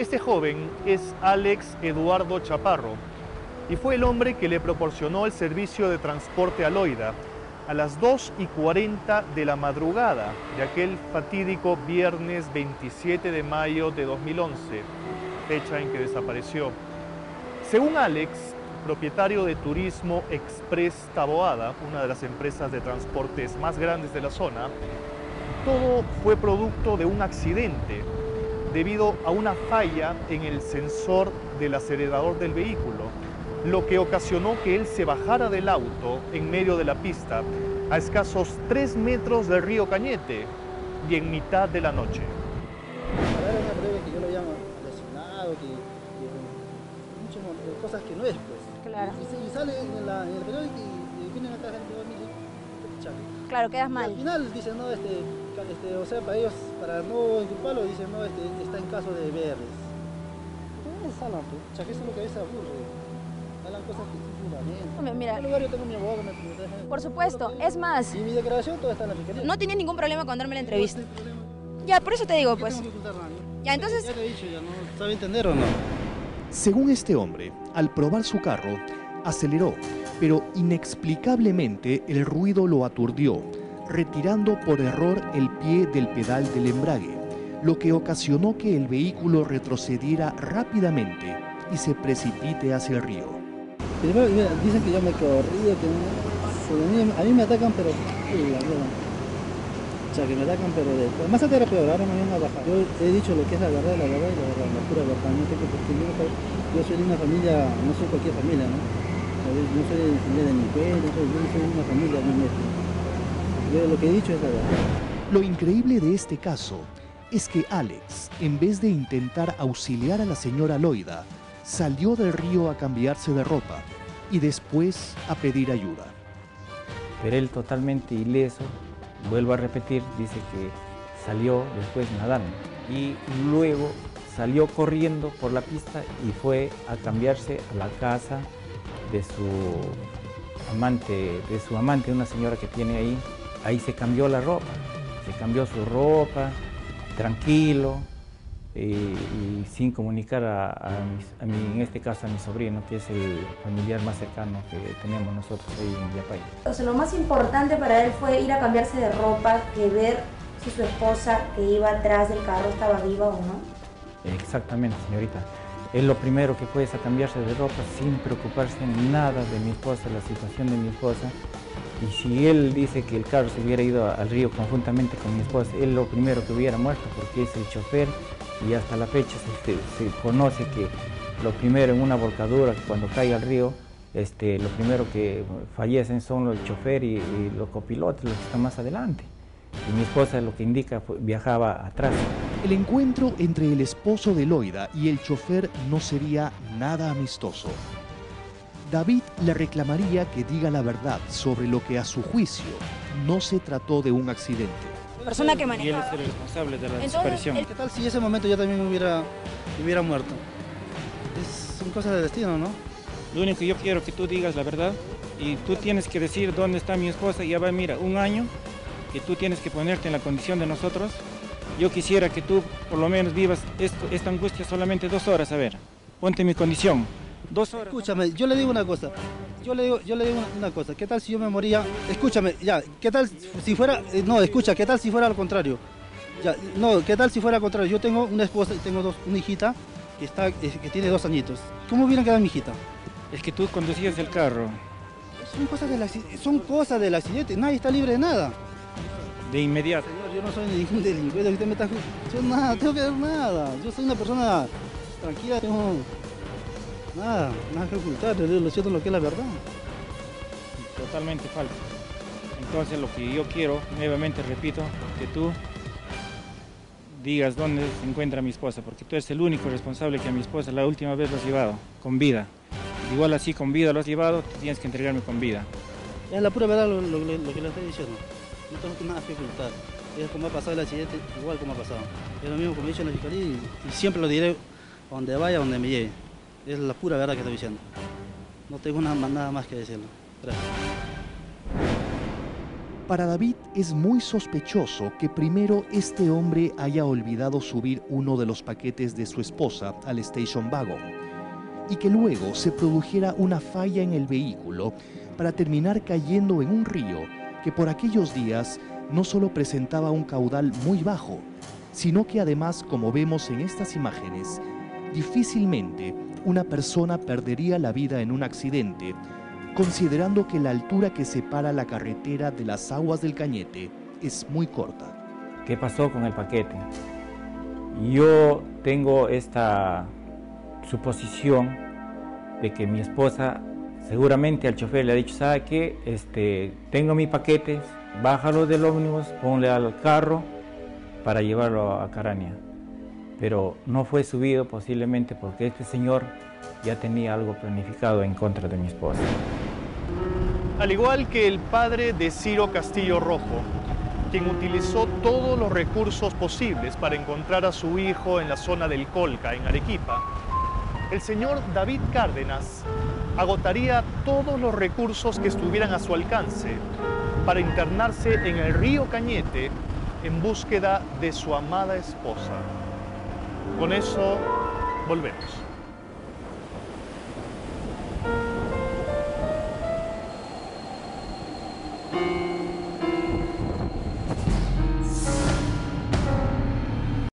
Este joven es Alex Eduardo Chaparro y fue el hombre que le proporcionó el servicio de transporte a Loida a las 2 y 40 de la madrugada de aquel fatídico viernes 27 de mayo de 2011, fecha en que desapareció. Según Alex, propietario de Turismo Express Taboada, una de las empresas de transportes más grandes de la zona, todo fue producto de un accidente debido a una falla en el sensor del acelerador del vehículo, lo que ocasionó que él se bajara del auto en medio de la pista a escasos 3 metros del río Cañete y en mitad de la noche. Para una breve que yo lo llamo lesionado, que, que muchas cosas que no es pues. Claro. Y, y sale en, la, en el periódico y, y vienen acá gente de familia. Claro, quedas Y mal. al final dicen, no, este, este, o sea, para ellos, para no inculparlo, dicen, no, este, está en caso de verdes. ¿Dónde salen? Pues? O sea, que eso es lo que a veces aburre. Hablan cosas que. Hombre, mira. En el lugar yo tengo mi abogado, me, Por supuesto, es más, Y mi declaración todo está en la fiscalía. no tenías ningún problema con darme la entrevista. No. Ya, por eso te digo, ¿Qué pues. tengo que ocultar, Rani? Ya, entonces- Ya te he dicho, ya no. ¿Sabe entender o no? Según este hombre, al probar su carro, aceleró, pero inexplicablemente el ruido lo aturdió, retirando por error el pie del pedal del embrague, lo que ocasionó que el vehículo retrocediera rápidamente y se precipite hacia el río. Dicen que yo me corría, que no- a mí me atacan, pero. O sea, que me atacan, pero de, más era peor, ahora me vienen a bajar. Yo he dicho lo que es la verdad, la verdad y la verdad, la pura verdad. No tengo porque yo, yo soy de una familia, no soy cualquier familia, ¿no? O sea, yo no soy de familia de delincuentes, no soy, yo no soy de una familia muy mezcla. Yo lo que he dicho es la verdad. Lo increíble de este caso es que Alex, en vez de intentar auxiliar a la señora Loida, salió del río a cambiarse de ropa y después a pedir ayuda. pero él totalmente ileso, vuelvo a repetir, dice que salió después nadando y luego salió corriendo por la pista y fue a cambiarse a la casa de su amante, de su amante, una señora que tiene ahí. Ahí se cambió la ropa, se cambió su ropa, tranquilo y, y sin comunicar a, a mis- a mi- en este caso a mi sobrino, que es el familiar más cercano que tenemos nosotros ahí en Yapay. O sea, lo más importante para él fue ir a cambiarse de ropa que ver si su esposa que iba atrás del carro estaba viva o no. Exactamente, señorita. Es lo primero que fue es a cambiarse de ropa sin preocuparse nada de mi esposa, la situación de mi esposa. Y si él dice que el carro se hubiera ido al río conjuntamente con mi esposa, él lo primero que hubiera muerto porque es el chofer y hasta la fecha se, conoce que lo primero en una volcadura, cuando cae al río, este, lo primero que fallecen son el chofer y, los copilotes, los que están más adelante. Y mi esposa lo que indica viajaba atrás. El encuentro entre el esposo de Loida y el chofer no sería nada amistoso. David le reclamaría que diga la verdad sobre lo que a su juicio no se trató de un accidente. Persona que Y él manejaba. es el responsable de la Entonces, desaparición. ¿Qué tal si ese momento yo también hubiera, hubiera muerto? Es, son cosas del destino, ¿no? Lo único que yo quiero que tú digas la verdad y tú tienes que decir dónde está mi esposa. Ya va, mira, un año que tú tienes que ponerte en la condición de nosotros. Yo quisiera que tú por lo menos vivas esto- esta angustia solamente dos horas. A ver, ponte en mi condición. Dos horas. Escúchame, yo le digo una cosa. Yo le digo, yo le digo una, una cosa. ¿Qué tal si yo me moría? Escúchame, ya. ¿Qué tal si fuera? eh, no, escucha. ¿Qué tal si fuera al contrario? Ya, no. ¿Qué tal si fuera al contrario? Yo tengo una esposa y tengo dos, una hijita que está, eh, que tiene dos añitos. ¿Cómo hubiera quedado mi hijita? Es que tú conducías el carro Son cosas del son cosas del accidente. Nadie está libre de nada. de inmediato. Señor, yo no soy ningún delincuente. Usted me está. Yo nada, tengo que ver nada. Yo soy una persona tranquila. Tengo nada, nada que ocultar. Lo cierto lo que es la verdad. Totalmente falso. Entonces lo que yo quiero, nuevamente repito, que tú digas dónde se encuentra mi esposa, porque tú eres el único responsable que a mi esposa la última vez lo has llevado, con vida. Igual así con vida lo has llevado, tienes que entregarme con vida. Es la pura verdad lo, lo- lo- lo que le estoy diciendo. No tengo nada que ocultar. Es como ha pasado el accidente, igual como ha pasado. Es lo mismo como he dicho en la fiscalía y, y siempre lo diré donde vaya, donde me lleve. Es la pura verdad que estoy diciendo. No tengo nada, más- que decirlo. Gracias. Para David es muy sospechoso que primero este hombre haya olvidado subir uno de los paquetes de su esposa al station wagon y que luego se produjera una falla en el vehículo para terminar cayendo en un río que por aquellos días no solo presentaba un caudal muy bajo, sino que además, como vemos en estas imágenes, difícilmente una persona perdería la vida en un accidente, considerando que la altura que separa la carretera de las aguas del Cañete es muy corta. ¿Qué pasó con el paquete? Yo tengo esta suposición de que mi esposa seguramente al chofer le ha dicho, ¿sabe qué? Este, tengo mis paquetes, bájalo del ómnibus, ponle al carro para llevarlo a Carania. Pero no fue subido posiblemente porque este señor ya tenía algo planificado en contra de mi esposa. Al igual que el padre de Ciro Castillo Rojo, quien utilizó todos los recursos posibles para encontrar a su hijo en la zona del Colca, en Arequipa, el señor David Cárdenas agotaría todos los recursos que estuvieran a su alcance para internarse en el río Cañete en búsqueda de su amada esposa. Con eso, volvemos.